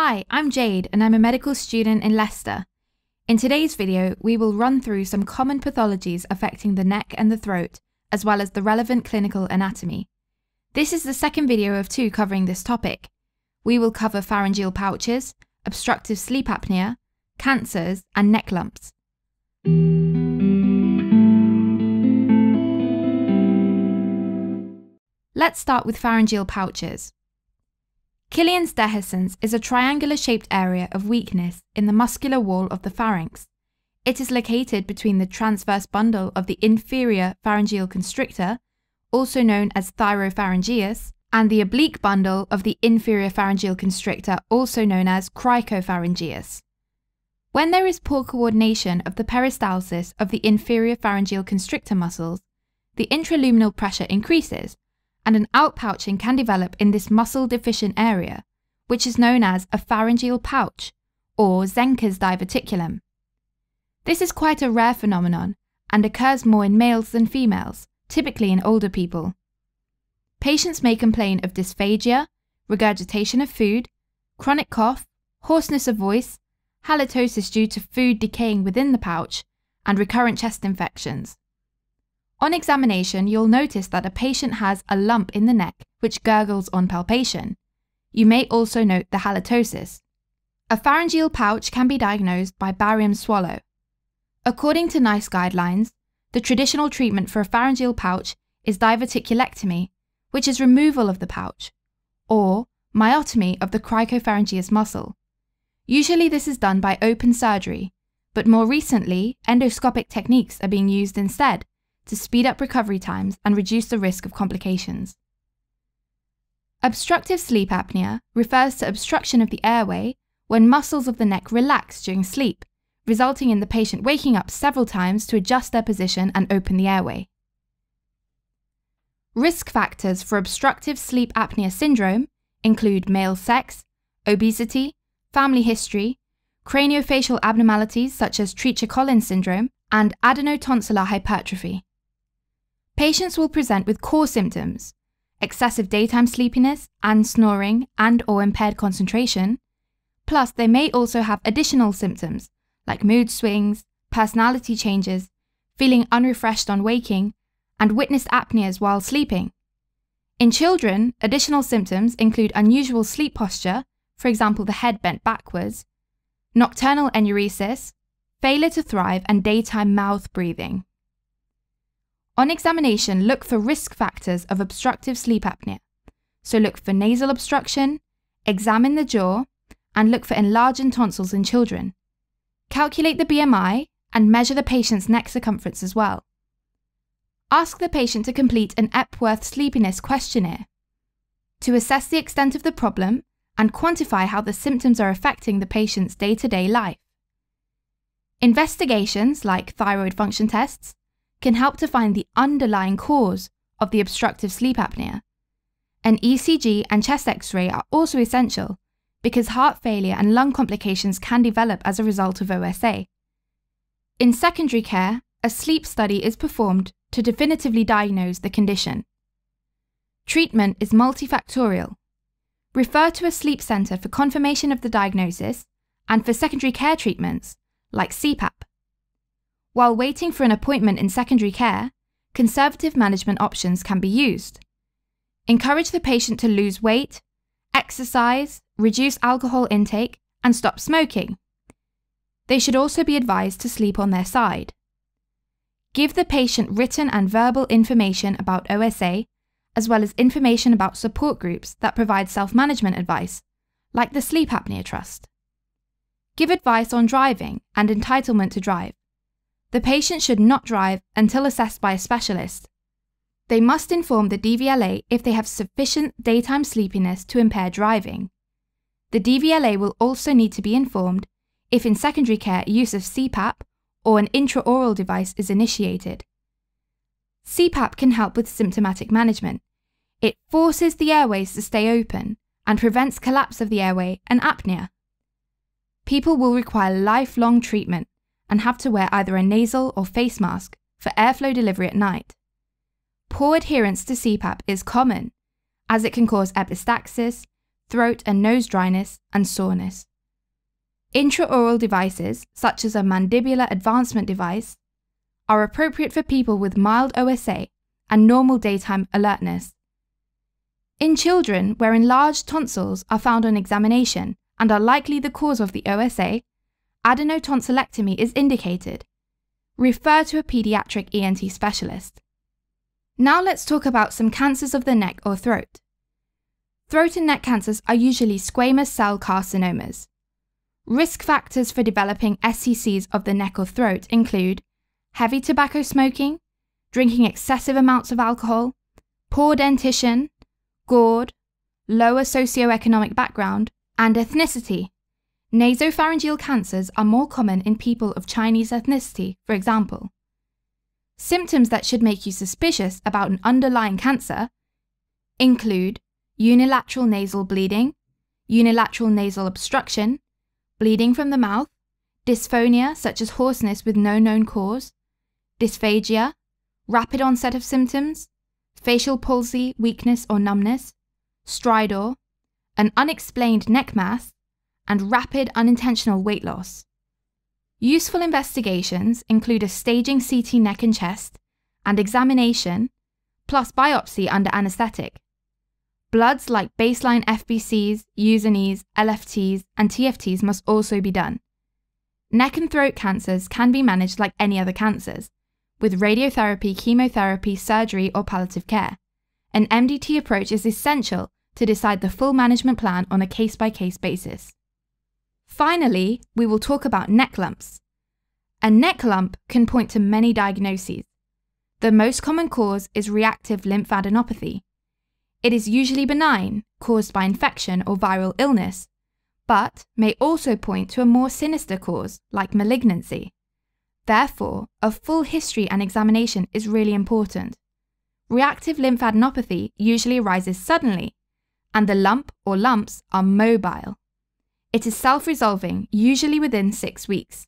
Hi, I'm Jade and I'm a medical student in Leicester. In today's video, we will run through some common pathologies affecting the neck and the throat, as well as the relevant clinical anatomy. This is the second video of two covering this topic. We will cover pharyngeal pouches, obstructive sleep apnea, cancers, and neck lumps. Let's start with pharyngeal pouches. Killian's dehiscence is a triangular shaped area of weakness in the muscular wall of the pharynx. It is located between the transverse bundle of the inferior pharyngeal constrictor, also known as thyropharyngeus, and the oblique bundle of the inferior pharyngeal constrictor, also known as cricopharyngeus. When there is poor coordination of the peristalsis of the inferior pharyngeal constrictor muscles, the intraluminal pressure increases, and an outpouching can develop in this muscle deficient area, which is known as a pharyngeal pouch, or Zenker's diverticulum. This is quite a rare phenomenon and occurs more in males than females, typically in older people. Patients may complain of dysphagia, regurgitation of food, chronic cough, hoarseness of voice, halitosis due to food decaying within the pouch, and recurrent chest infections. On examination, you'll notice that a patient has a lump in the neck which gurgles on palpation. You may also note the halitosis. A pharyngeal pouch can be diagnosed by barium swallow. According to NICE guidelines, the traditional treatment for a pharyngeal pouch is diverticulectomy, which is removal of the pouch, or myotomy of the cricopharyngeus muscle. Usually this is done by open surgery, but more recently, endoscopic techniques are being used instead to speed up recovery times and reduce the risk of complications. Obstructive sleep apnea refers to obstruction of the airway when muscles of the neck relax during sleep, resulting in the patient waking up several times to adjust their position and open the airway. Risk factors for obstructive sleep apnea syndrome include male sex, obesity, family history, craniofacial abnormalities such as Treacher-Collins syndrome, and adenotonsillar hypertrophy. Patients will present with core symptoms, excessive daytime sleepiness and snoring and or impaired concentration, plus they may also have additional symptoms like mood swings, personality changes, feeling unrefreshed on waking, and witnessed apneas while sleeping. In children, additional symptoms include unusual sleep posture, for example, the head bent backwards, nocturnal enuresis, failure to thrive, and daytime mouth breathing. On examination, look for risk factors of obstructive sleep apnea. So look for nasal obstruction, examine the jaw, and look for enlarging tonsils in children. Calculate the BMI and measure the patient's neck circumference as well. Ask the patient to complete an Epworth sleepiness questionnaire. To assess the extent of the problem and quantify how the symptoms are affecting the patient's day to day life. Investigations like thyroid function tests can help to find the underlying cause of the obstructive sleep apnea. An ECG and chest x ray are also essential because heart failure and lung complications can develop as a result of OSA. In secondary care, a sleep study is performed to definitively diagnose the condition. Treatment is multifactorial. Refer to a sleep centre for confirmation of the diagnosis and for secondary care treatments, like CPAP. While waiting for an appointment in secondary care, conservative management options can be used. Encourage the patient to lose weight, exercise, reduce alcohol intake, and stop smoking. They should also be advised to sleep on their side. Give the patient written and verbal information about OSA, as well as information about support groups that provide self management advice, like the Sleep Apnea Trust. Give advice on driving and entitlement to drive. The patient should not drive until assessed by a specialist. They must inform the DVLA if they have sufficient daytime sleepiness to impair driving. The DVLA will also need to be informed if in secondary care use of CPAP or an intraoral device is initiated. CPAP can help with symptomatic management. It forces the airways to stay open and prevents collapse of the airway and apnea. People will require lifelong treatment and have to wear either a nasal or face mask for airflow delivery at night. Poor adherence to CPAP is common, as it can cause epistaxis, throat and nose dryness, and soreness. Intraoral devices, such as a mandibular advancement device, are appropriate for people with mild OSA and normal daytime alertness. In children where enlarged tonsils are found on examination and are likely the cause of the OSA, adenotonsillectomy is indicated. Refer to a pediatric ENT specialist. Now let's talk about some cancers of the neck or throat. Throat and neck cancers are usually squamous cell carcinomas. Risk factors for developing SCCs of the neck or throat include heavy tobacco smoking, drinking excessive amounts of alcohol, poor dentition, GORD, lower socioeconomic background, and ethnicity. Nasopharyngeal cancers are more common in people of Chinese ethnicity, for example. Symptoms that should make you suspicious about an underlying cancer include unilateral nasal bleeding, unilateral nasal obstruction, bleeding from the mouth, dysphonia such as hoarseness with no known cause, dysphagia, rapid onset of symptoms, facial palsy, weakness or numbness, stridor, an unexplained neck mass, and rapid unintentional weight loss. Useful investigations include a staging CT neck and chest and examination, plus biopsy under anaesthetic. Bloods like baseline FBCs, U&Es, LFTs, and TFTs must also be done. Neck and throat cancers can be managed like any other cancers, with radiotherapy, chemotherapy, surgery, or palliative care. An MDT approach is essential to decide the full management plan on a case by case basis. Finally, we will talk about neck lumps. A neck lump can point to many diagnoses. The most common cause is reactive lymphadenopathy. It is usually benign, caused by infection or viral illness, but may also point to a more sinister cause, like malignancy. Therefore, a full history and examination is really important. Reactive lymphadenopathy usually arises suddenly, and the lump or lumps are mobile. It is self resolving, usually within six weeks.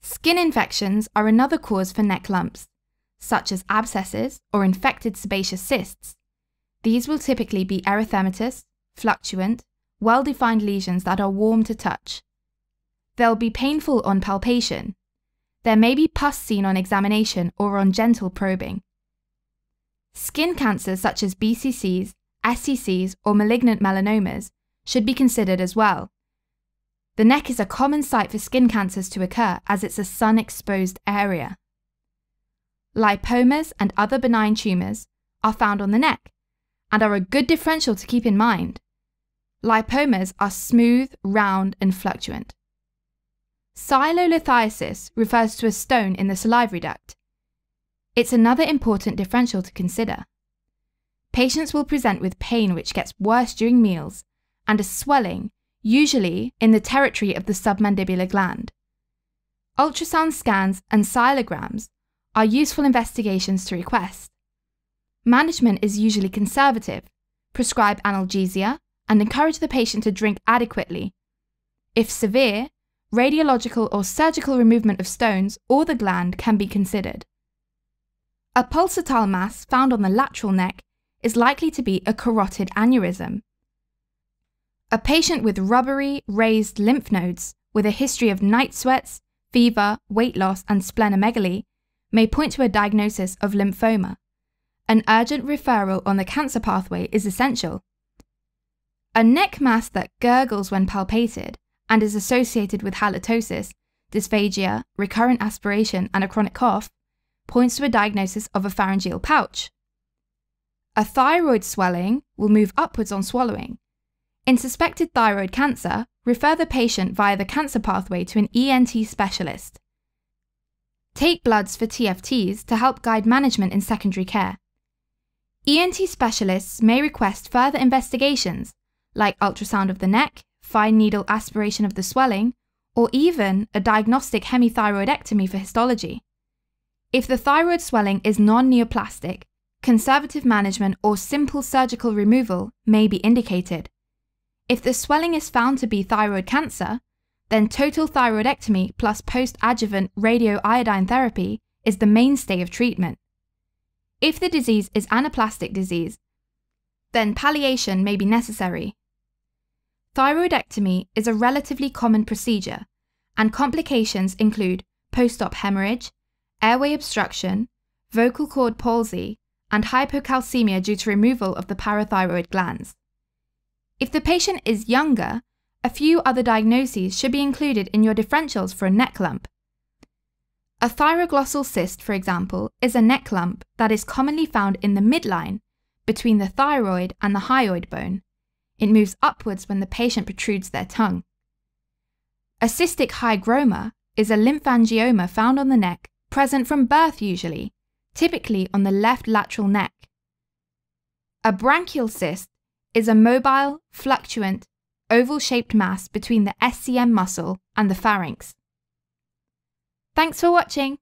Skin infections are another cause for neck lumps, such as abscesses or infected sebaceous cysts. These will typically be erythematous, fluctuant, well defined lesions that are warm to touch. They'll be painful on palpation, there may be pus seen on examination or on gentle probing. Skin cancers such as BCCs, SCCs, or malignant melanomas should be considered as well. The neck is a common site for skin cancers to occur as it's a sun exposed area. Lipomas and other benign tumours are found on the neck and are a good differential to keep in mind. Lipomas are smooth, round, and fluctuant. Sialolithiasis refers to a stone in the salivary duct. It's another important differential to consider. Patients will present with pain which gets worse during meals and a swelling, usually in the territory of the submandibular gland. Ultrasound scans and sialograms are useful investigations to request. Management is usually conservative, prescribe analgesia, and encourage the patient to drink adequately. If severe, radiological or surgical removal of stones or the gland can be considered. A pulsatile mass found on the lateral neck is likely to be a carotid aneurysm. A patient with rubbery, raised lymph nodes with a history of night sweats, fever, weight loss, and splenomegaly may point to a diagnosis of lymphoma. An urgent referral on the cancer pathway is essential. A neck mass that gurgles when palpated and is associated with halitosis, dysphagia, recurrent aspiration, and a chronic cough, points to a diagnosis of a pharyngeal pouch. A thyroid swelling will move upwards on swallowing. In suspected thyroid cancer, refer the patient via the cancer pathway to an ENT specialist. Take bloods for TFTs to help guide management in secondary care. ENT specialists may request further investigations, like ultrasound of the neck, fine needle aspiration of the swelling, or even a diagnostic hemithyroidectomy for histology. If the thyroid swelling is non neoplastic, conservative management or simple surgical removal may be indicated. If the swelling is found to be thyroid cancer, then total thyroidectomy plus post adjuvant radioiodine therapy is the mainstay of treatment. If the disease is anaplastic disease, then palliation may be necessary, Thyroidectomy is a relatively common procedure, and complications include post op hemorrhage, airway obstruction, vocal cord palsy, and hypocalcemia due to removal of the parathyroid glands. If the patient is younger, a few other diagnoses should be included in your differentials for a neck lump. A thyroglossal cyst, for example, is a neck lump that is commonly found in the midline between the thyroid and the hyoid bone. It moves upwards when the patient protrudes their tongue. A cystic hygroma is a lymphangioma found on the neck, present from birth usually, typically on the left lateral neck. A branchial cyst is a mobile, fluctuant, oval shaped mass between the SCM muscle and the pharynx. Thanks for watching!